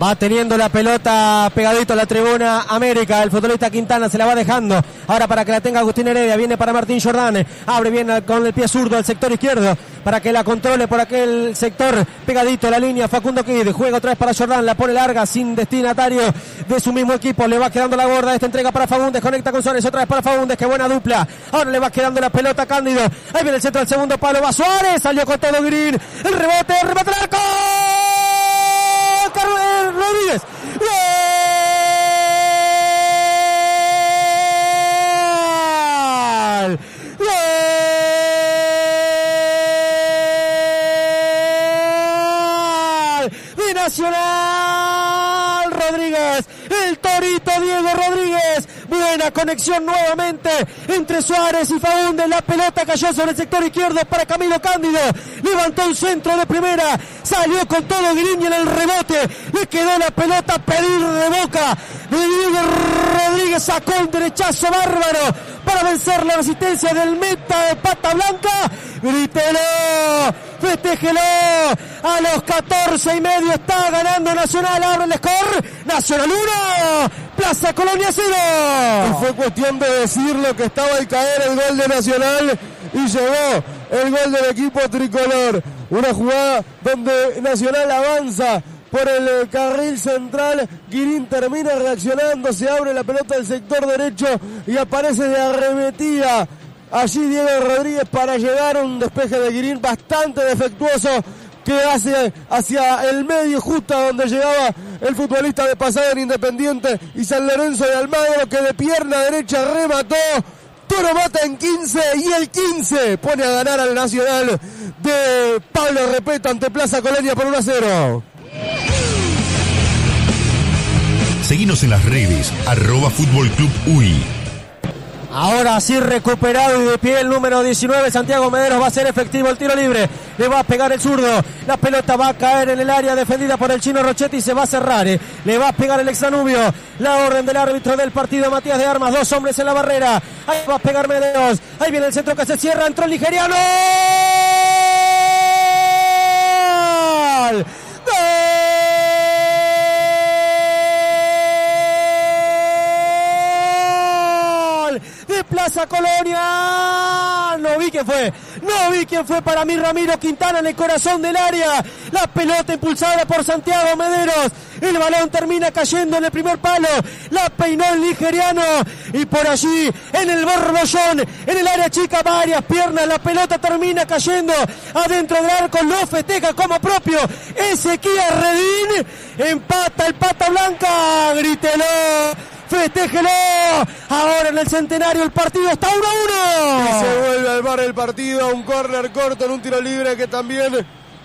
Va teniendo la pelota pegadito a la tribuna América. El futbolista Quintana se la va dejando. Ahora para que la tenga Agustín Heredia. Viene para Martín Jordán. Abre bien con el pie zurdo al sector izquierdo. Para que la controle por aquel sector pegadito a la línea. Facundo Kid. Juega otra vez para Jordán. La pone larga sin destinatario de su mismo equipo. Le va quedando la gorda. Esta entrega para Fagundes. Conecta con Suárez. Otra vez para Fagundes. Qué buena dupla. Ahora le va quedando la pelota Cándido. Ahí viene el centro del segundo palo. Va Suárez. Salió con todo Green. El rebote. El rebote al arco. Nacional Rodríguez. El Torito Diego Rodríguez. Buena conexión nuevamente entre Suárez y Faúndez. La pelota cayó sobre el sector izquierdo para Camilo Cándido. Levantó un centro de primera. Salió con todo Guiriño en el rebote. Le quedó la pelota a pedir de boca. Diego Rodríguez sacó un derechazo bárbaro para vencer la resistencia del meta de pata blanca. Grítelo, festéjelo. A los 14 y medio está ganando Nacional. Abre el score. Nacional 1, Plaza Colonia 0. Y fue cuestión de decir lo que estaba al caer el gol de Nacional y llegó el gol del equipo tricolor. Una jugada donde Nacional avanza por el carril central. Guirín termina reaccionando, se abre la pelota del sector derecho y aparece de arremetida. Allí Diego Rodríguez para llegar a un despeje de Guirín bastante defectuoso que hace hacia el medio justo donde llegaba el futbolista de pasada en Independiente y San Lorenzo de Almagro que de pierna derecha remató. Toro mata en 15 y el 15 pone a ganar al Nacional de Pablo Repeto ante Plaza Colonia por 1 a 0. Seguinos en las redes, arroba Fútbol Club UI. Ahora sí recuperado y de pie el número 19, Santiago Mederos va a ser efectivo el tiro libre. Le va a pegar el zurdo. La pelota va a caer en el área defendida por el chino Rochetti y se va a cerrar. eh. Le va a pegar el exanubio. La orden del árbitro del partido, Matías de Armas. Dos hombres en la barrera. Ahí va a pegar Mederos. Ahí viene el centro que se cierra. Entró el nigeriano. ¡Gol! Plaza Colonia. No vi quién fue. No vi quién fue para mí Ramiro Quintana en el corazón del área. La pelota impulsada por Santiago Mederos. El balón termina cayendo en el primer palo. La peinó el nigeriano. Y por allí, en el borbollón, en el área chica, varias piernas. La pelota termina cayendo adentro del arco. Lo festeja como propio. Ezequiel Redín. Empata el pata blanca. Grítelo. Festéjelo. Ahora en el centenario el partido está 1 a 1. Se vuelve al bar el partido, un córner corto en un tiro libre que también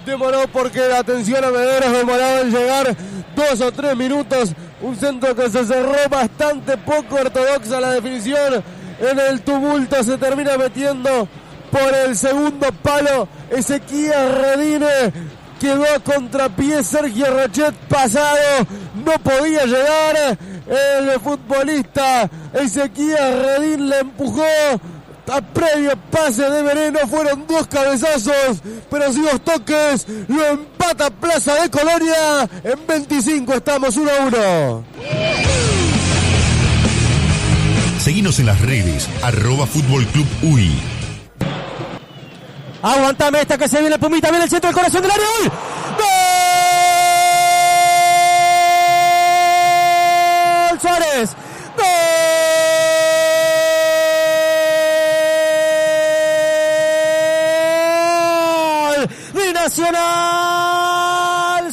demoró porque la atención a Mederos demoraba en llegar dos o tres minutos. Un centro que se cerró bastante poco ortodoxa la definición. En el tumulto se termina metiendo por el segundo palo Ezequiel Redine. Quedó a contrapié Sergio Rochet pasado, no podía llegar. El futbolista Ezequiel Redín le empujó a previo pase de veneno fueron dos cabezazos, pero sí dos toques. Lo empata Plaza de Colonia. En 25 estamos 1 a 1. Seguinos en las redes, arroba Fútbol Club UI. Aguantame esta que se viene Pumita, viene el centro del corazón del área. ¡Gol! Nacional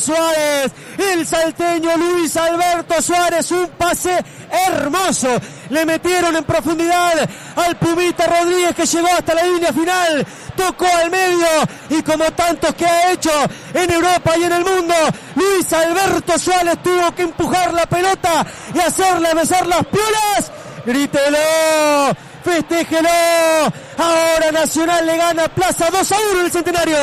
Suárez. El salteño Luis Alberto Suárez, un pase hermoso. Le metieron en profundidad al Pumita Rodríguez que llegó hasta la línea final. Tocó al medio y como tantos que ha hecho en Europa y en el mundo, Luis Alberto Suárez tuvo que empujar la pelota y hacerle besar las piolas. Grítelo, festéjelo. Ahora Nacional le gana Plaza 2 a 1 en el centenario.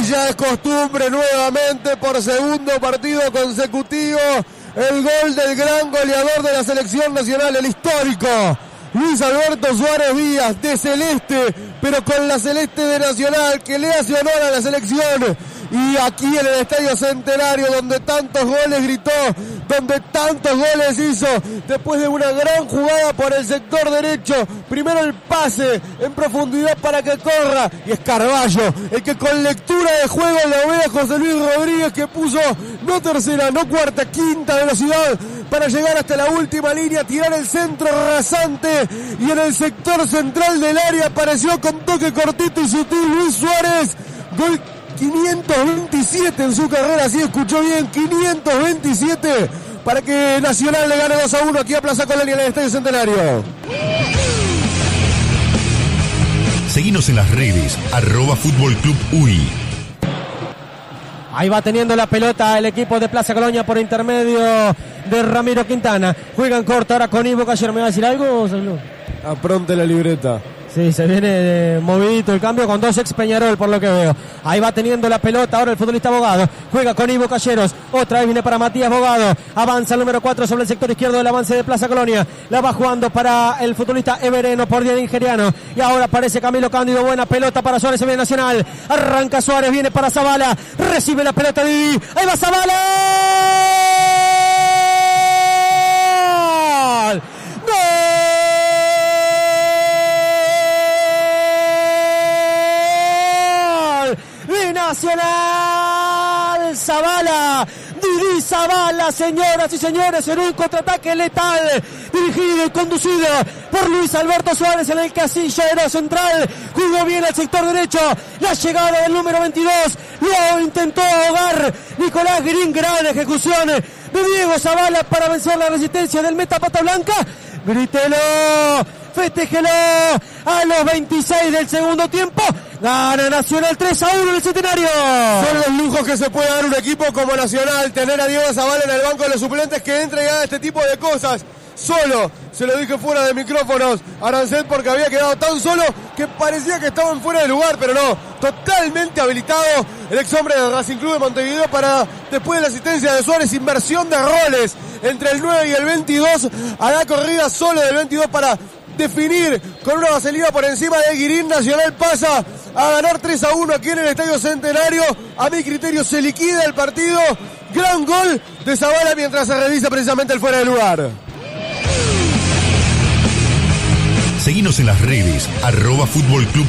Y ya es costumbre nuevamente por segundo partido consecutivo el gol del gran goleador de la selección nacional, el histórico. Luis Alberto Suárez Díaz de Celeste, pero con la Celeste de Nacional que le hace honor a la selección. Y aquí en el Estadio Centenario, donde tantos goles gritó, donde tantos goles hizo, después de una gran jugada por el sector derecho, primero el pase en profundidad para que corra, y es Carballo, el que con lectura de juego lo ve a José Luis Rodríguez que puso no tercera, no cuarta, quinta velocidad para llegar hasta la última línea, tirar el centro rasante y en el sector central del área apareció con toque cortito y sutil Luis Suárez. Gol 527 en su carrera, si escuchó bien, 527 para que Nacional le gane 2 a 1 aquí a Plaza Colonia en el Estadio Centenario. Seguimos en las redes, arroba Fútbol Club UI. Ahí va teniendo la pelota el equipo de Plaza Colonia por intermedio de Ramiro Quintana. Juegan corto ahora con Ivo Cayero. ¿Me va a decir algo? Apronte la libreta. Sí, se viene eh, movidito el cambio con dos ex Peñarol por lo que veo. Ahí va teniendo la pelota ahora el futbolista Bogado. Juega con Ivo Calleros. Otra vez viene para Matías Bogado. Avanza el número 4 sobre el sector izquierdo del avance de Plaza Colonia. La va jugando para el futbolista Evereno por día de Ingeriano. Y ahora aparece Camilo Cándido. Buena pelota para Suárez en Nacional. Arranca Suárez, viene para Zavala. Recibe la pelota de Ahí va Zavala. Zavala, señoras y señores, en un contraataque letal. Dirigido y conducido por Luis Alberto Suárez en el casillero central. Jugó bien al sector derecho. La llegada del número 22. Lo intentó ahogar Nicolás Green. Gran ejecución de Diego Zavala para vencer la resistencia del meta pata blanca. Grítelo festejelo a los 26 del segundo tiempo. Gana Nacional 3 a 1 en el centenario. Son los lujos que se puede dar un equipo como Nacional, tener a Diego Zavala en el banco de los suplentes que entre y haga este tipo de cosas. Solo, se lo dije fuera de micrófonos, Arancel porque había quedado tan solo que parecía que estaban fuera de lugar, pero no, totalmente habilitado el ex hombre del Racing Club de Montevideo para, después de la asistencia de Suárez, inversión de roles entre el 9 y el 22, a la corrida solo del 22 para definir con una vaselina por encima de Guirín. Nacional pasa a ganar 3 a 1 aquí en el Estadio Centenario. A mi criterio se liquida el partido. Gran gol de Zavala mientras se revisa precisamente el fuera de lugar. Seguimos en las redes, arroba Fútbol Club.